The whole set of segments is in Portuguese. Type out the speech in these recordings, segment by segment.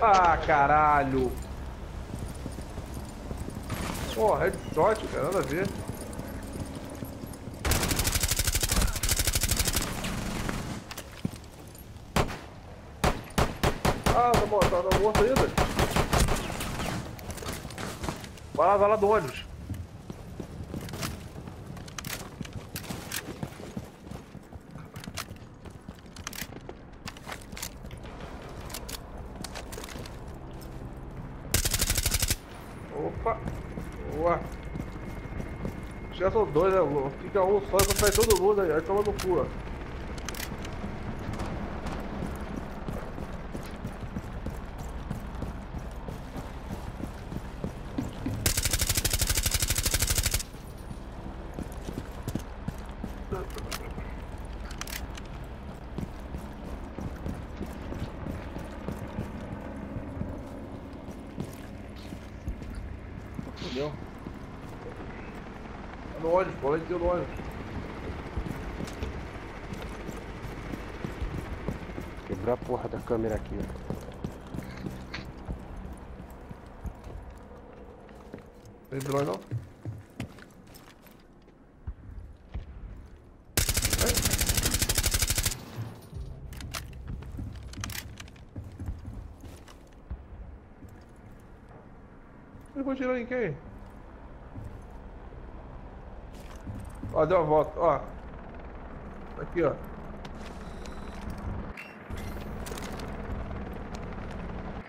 Ah, caralho. Pô, headshot, cara, nada a ver. Ah, tá, mo- tá, tá morto ainda. Vai lá, vai lá do ônibus. Opa! Boa! Já são dois, né? Fica um só pra sair todo mundo aí, aí toma no cu, ó. Fudeu. Tá no ônibus, pô, no ônibus. Quebrou a porra da câmera aqui, ó. Tem drone não? Ele foi tirando em quem? Ó, deu a volta, ó. Aqui, ó.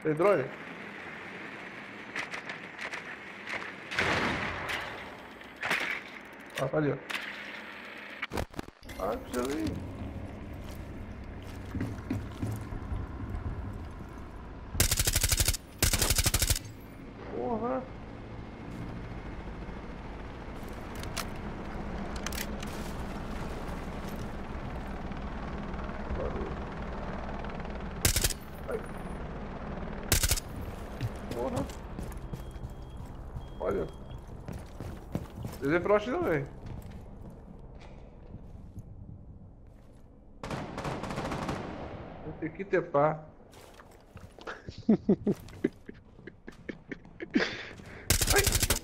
Tem drone? Ó, tá ali, ó. Ah, precisa. Porra. Ai. Porra. Olha. Ele é frost também. Vou ter que tepar.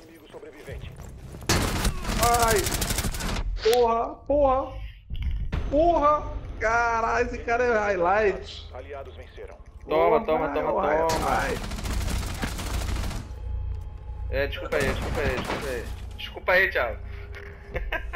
Inimigo sobrevivente. Ai! Porra, porra! Porra! Caralho, esse cara é highlight. Aliados venceram. Toma, toma, toma, é o toma. É, desculpa aí, desculpa aí, desculpa aí. Desculpa aí, Thiago.